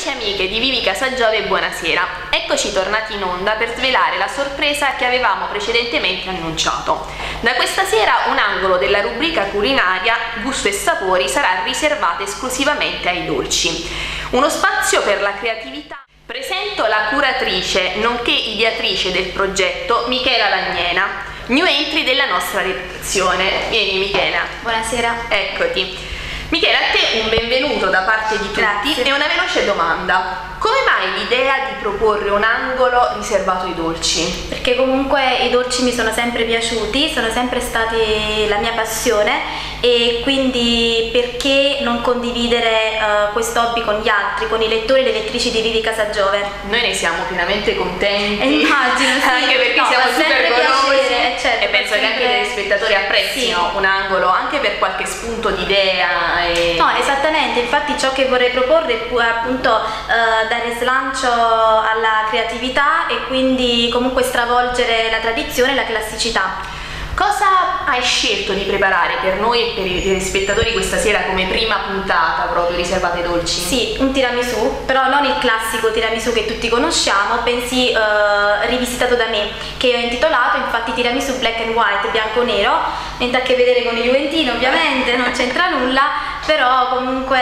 Amici e amiche di Vivi Casa Giove, buonasera. Eccoci tornati in onda per svelare la sorpresa che avevamo precedentemente annunciato. Da questa sera un angolo della rubrica culinaria Gusto e Sapori sarà riservato esclusivamente ai dolci. Uno spazio per la creatività. Presento la curatrice, nonché ideatrice del progetto, Michela Lagnena, new entry della nostra redazione. Vieni Michela. Buonasera. Eccoti. Michela, a te un benvenuto da parte di tutti Grazie. e una veloce domanda. Come mai l'idea di proporre un angolo riservato ai dolci? Perché comunque i dolci mi sono sempre piaciuti, sono sempre stati la mia passione e quindi perché non condividere eh, questo hobby con gli altri, con i lettori e le lettrici di Vivi Casa Giove? Noi ne siamo pienamente contenti. Eh, immagino, sì. Anche perché No, siamo super sempre golosi piacere, certo, e penso fa che anche sempre- i spettatori apprezzino Sì. un angolo anche per qualche spunto di idea. E... No, esattamente, infatti ciò che vorrei proporre è pu- appunto eh, dare slancio alla creatività e quindi comunque stravolgere la tradizione e la classicità. Cosa hai scelto di preparare per noi e per i telespettatori questa sera come prima puntata proprio riservata ai dolci? Sì, un tiramisù, però non il classico tiramisù che tutti conosciamo, bensì eh, rivisitato da me, che ho intitolato infatti tiramisù black and white, bianco-nero, niente a che vedere con i Juventini ovviamente, non c'entra nulla, però comunque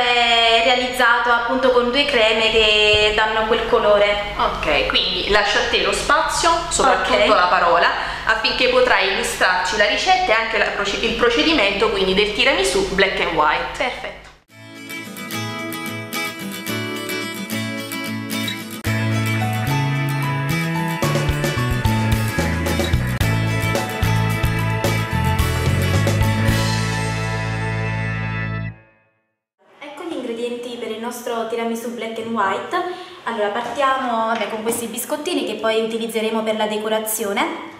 realizzato appunto con due creme che danno quel colore. Ok, quindi lascio a te lo spazio, soprattutto Ok. la parola, affinché potrai illustrarci la ricetta e anche la il procedimento quindi del tiramisù black and white. Perfetto. White. Allora partiamo vabbè, con questi biscottini che poi utilizzeremo per la decorazione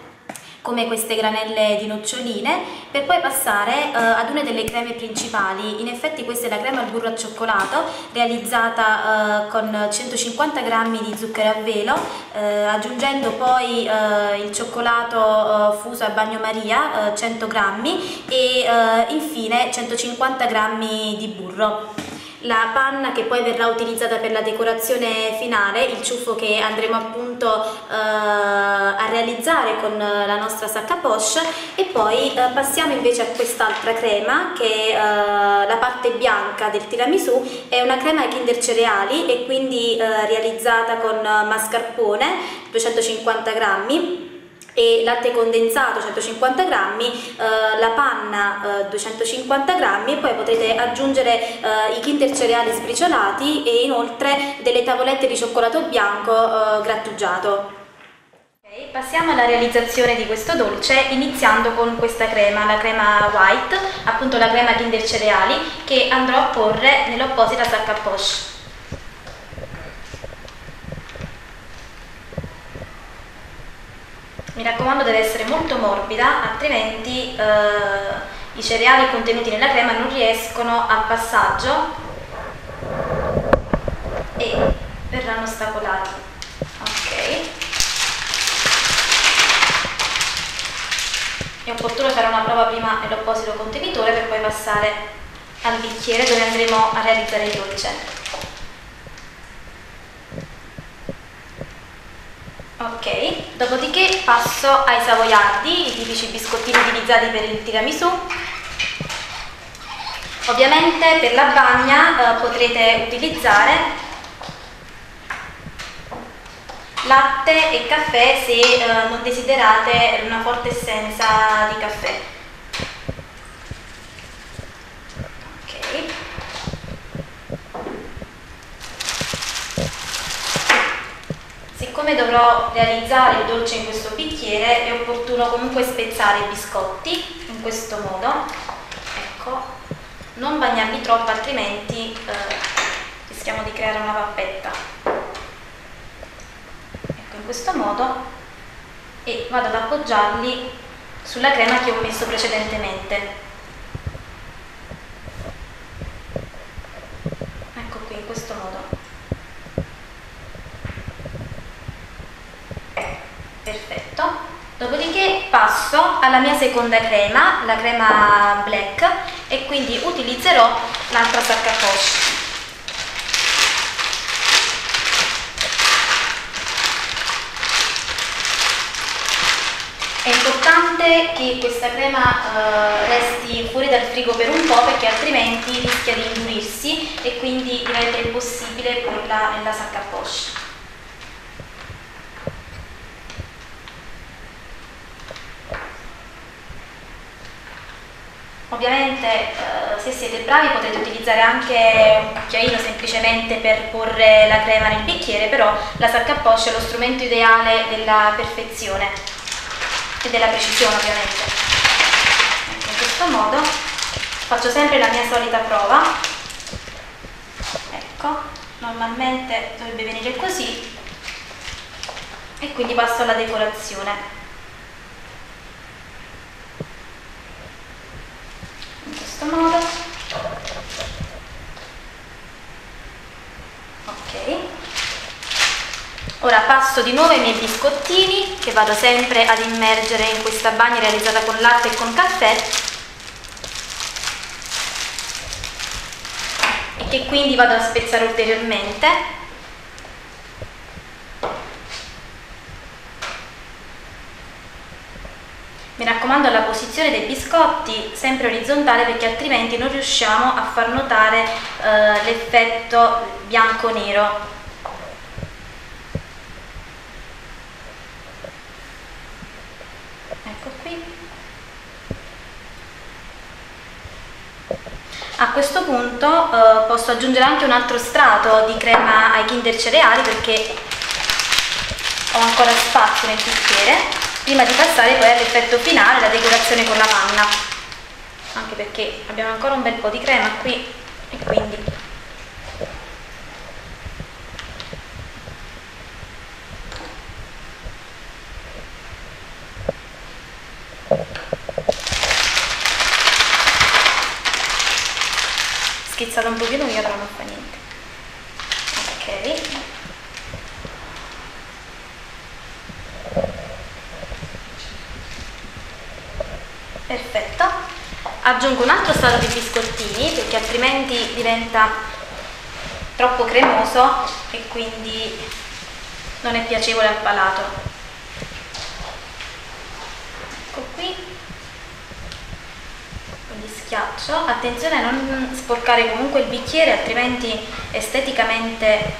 come queste granelle di noccioline per poi passare eh, ad una delle creme principali in effetti questa è la crema al burro al cioccolato realizzata eh, con 150 g di zucchero a velo eh, aggiungendo poi eh, il cioccolato eh, fuso a bagnomaria eh, 100 g e eh, infine 150 g di burro la panna che poi verrà utilizzata per la decorazione finale, il ciuffo che andremo appunto eh, a realizzare con la nostra sacca poche. E poi eh, passiamo invece a quest'altra crema che è eh, la parte bianca del tiramisù, è una crema Kinder Cereali e quindi eh, realizzata con mascarpone 250 grammi e latte condensato 150 grammi, eh, la panna eh, 250 grammi e poi potrete aggiungere eh, i Kinder cereali sbriciolati e inoltre delle tavolette di cioccolato bianco eh, grattugiato. Passiamo alla realizzazione di questo dolce iniziando con questa crema, la crema white, appunto la crema Kinder cereali che andrò a porre nell'opposita sacca poche. Mi raccomando deve essere molto morbida, altrimenti eh, i cereali contenuti nella crema non riescono al passaggio e verranno ostacolati. Ok. È opportuno fare una prova prima nell'opposito contenitore per poi passare al bicchiere dove andremo a realizzare il dolce. Ok, dopodiché passo ai savoiardi, i tipici biscottini utilizzati per il tiramisù. Ovviamente per la bagna eh, potrete utilizzare latte e caffè se eh, non desiderate una forte essenza di caffè. Ok. Siccome dovrò realizzare il dolce in questo bicchiere è opportuno comunque spezzare i biscotti in questo modo, ecco, non bagnarli troppo altrimenti eh, rischiamo di creare una pappetta. Ecco, in questo modo e vado ad appoggiarli sulla crema che ho messo precedentemente. perfetto. Dopodiché passo alla mia seconda crema la crema black e quindi utilizzerò l'altra sacca poche è importante che questa crema eh, resti fuori dal frigo per un po' perché altrimenti rischia di indurirsi e quindi diventa impossibile porla nella sacca poche Ovviamente eh, se siete bravi potete utilizzare anche un cucchiaino semplicemente per porre la crema nel bicchiere, però la sacca a poche è lo strumento ideale della perfezione e della precisione ovviamente. in questo modo faccio sempre la mia solita prova. Ecco, normalmente dovrebbe venire così e quindi passo alla decorazione. In questo modo. Ok. Ora passo di nuovo i miei biscottini che vado sempre ad immergere in questa bagna realizzata con latte e con caffè e che quindi vado a spezzare ulteriormente. Mi raccomando la posizione dei biscotti sempre orizzontale perché altrimenti non riusciamo a far notare eh, l'effetto bianco-nero. A questo punto eh, posso aggiungere anche un altro strato di crema ai Kinder cereali perché ho ancora spazio nel bicchiere prima di passare poi all'effetto finale, la decorazione con la panna. Anche perché abbiamo ancora un bel po' di crema qui e quindi. Schizzata un pochino via però non fa niente. Ok perfetto. Aggiungo un altro strato di biscottini perché altrimenti diventa troppo cremoso e quindi non è piacevole al palato. Ecco qui. Schiaccio, attenzione a non sporcare comunque il bicchiere altrimenti esteticamente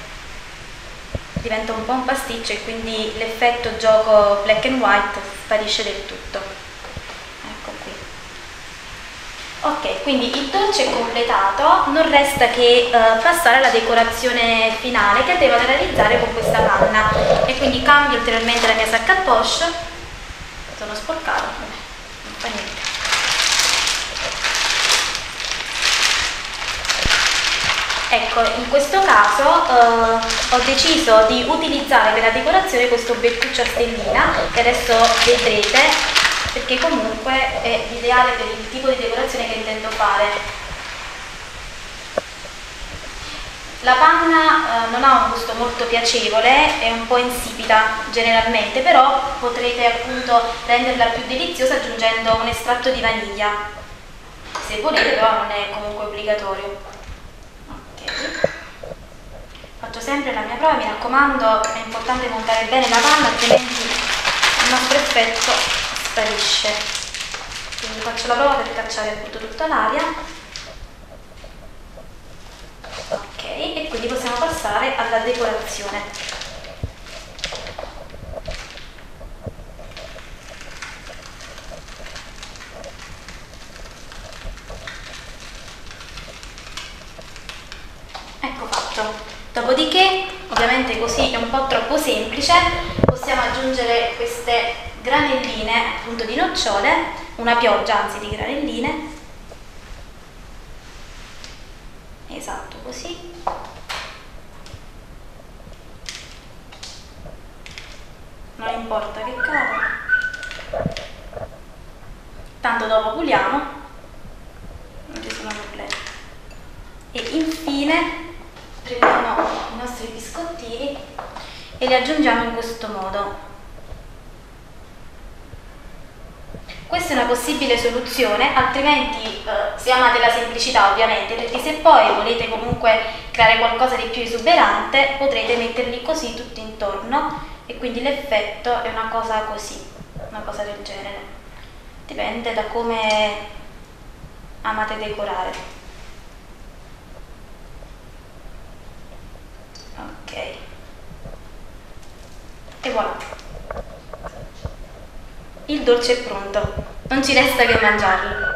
diventa un po' un pasticcio e quindi l'effetto gioco black and white sparisce del tutto. Ecco qui. Ok, quindi il dolce è completato, non resta che uh, passare alla decorazione finale che devo realizzare con questa panna e quindi cambio ulteriormente la mia sacca a poche, sono sporcato, non fa niente. Ecco, in questo caso eh, ho deciso di utilizzare per la decorazione questo beccuccio a stellina che adesso vedrete perché comunque è l'ideale per il tipo di decorazione che intendo fare. La panna eh, non ha un gusto molto piacevole, è un po' insipida generalmente, però potrete appunto renderla più deliziosa aggiungendo un estratto di vaniglia. Se volete però non è comunque obbligatorio faccio sempre la mia prova mi raccomando è importante montare bene la panna altrimenti il nostro effetto sparisce. Quindi faccio la prova per cacciare appunto tutta l'aria. Ok e quindi possiamo passare alla decorazione. Dopodiché, ovviamente così è un po' troppo semplice, possiamo aggiungere queste granelline appunto di nocciole, una pioggia anzi di granelline. Esatto, così. Non importa che cada. Tanto dopo puliamo, non ci sono problemi. E infine prendiamo i nostri biscottini e li aggiungiamo in questo modo. Questa è una possibile soluzione, altrimenti eh, se amate la semplicità ovviamente, perché se poi volete comunque creare qualcosa di più esuberante potrete metterli così tutti intorno e quindi l'effetto è una cosa così. una cosa del genere. Dipende da come amate decorare. Ok. E voilà. Il dolce è pronto, non ci resta che mangiarlo.